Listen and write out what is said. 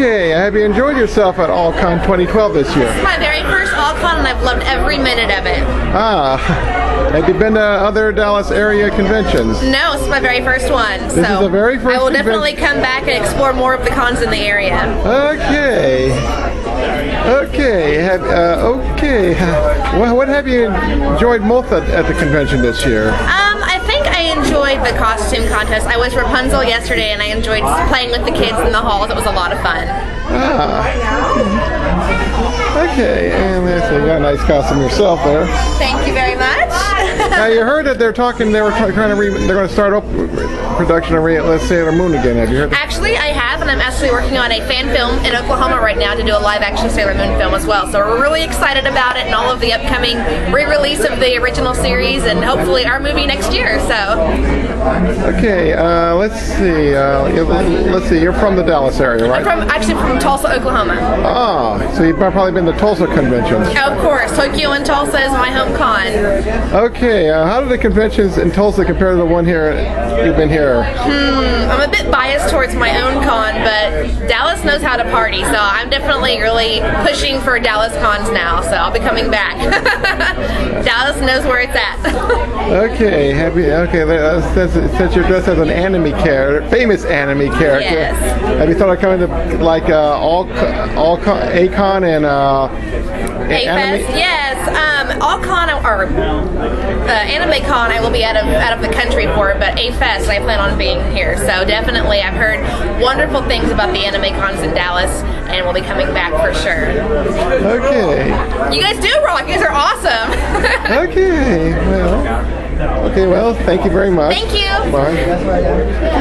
Okay, have you enjoyed yourself at AllCon 2012 this year? my very first AllCon and I've loved every minute of it. Ah, have you been to other Dallas area conventions? No, it's my very first one. This so is the very first I will definitely come back and explore more of the cons in the area. Okay. Okay. Have, uh, okay. What have you enjoyed most at, at the convention this year? Um, I I enjoyed the costume contest. I was Rapunzel yesterday and I enjoyed playing with the kids in the halls. It was a lot of fun. Ah. Okay, and there's you got a nice costume yourself there. Thank you very much. Now you heard that they're talking. They were try- trying to. Re, they're going to start up production of Re- Let's Sailor Moon again. Have you heard? That? Actually, I have, and I'm actually working on a fan film in Oklahoma right now to do a live action Sailor Moon film as well. So we're really excited about it and all of the upcoming re release of the original series and hopefully our movie next year. So Okay. Uh, let's see. Uh, let's see. You're from the Dallas area, right? I'm from actually from Tulsa, Oklahoma. Ah, so you've probably been to Tulsa conventions. Of course, Tokyo in Tulsa is my home con. Okay. Uh, how do the conventions in Tulsa compare to the one here? You've been here. Hmm, I'm a bit biased towards my own con, but Dallas knows how to party, so I'm definitely really pushing for Dallas cons now. So I'll be coming back. Dallas knows where it's at. Okay, happy. Okay, that- since, since you're dressed as an anime character, famous anime character, Yes. have you thought of coming to like uh, all all A-Kon and uh, A-Fest, yes. Um, all con or uh, anime con, I will be out of out of the country for, it, but A-Fest, I plan on being here. So definitely, I've heard wonderful things about the anime cons in Dallas, and we'll be coming back for sure. Okay, You guys do rock. You guys are awesome. okay, well, okay, well, thank you very much. Thank you. Bye.